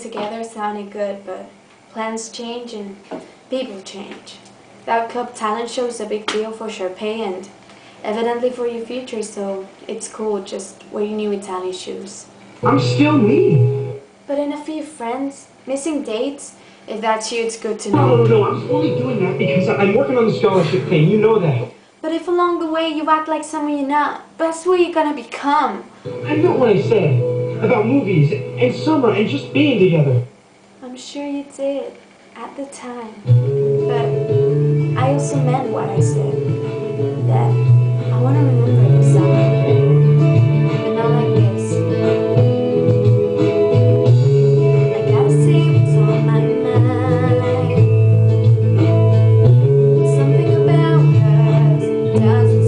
together sounded good, but plans change and people change. That Cup talent show is a big deal for Sharpay and evidently for your future, so it's cool just wearing new Italian shoes. I'm still me. But in a few friends, missing dates, if that's you, it's good to know. No, no, no, I'm only doing that because I'm working on the scholarship thing. You know that. But if along the way you act like someone you're not, that's who you're gonna become. I know what I said about movies and summer and just being together. I'm sure you did at the time, but I also meant what I said. That I want to remember the summer, but not like this. I gotta what's on my mind. Something about us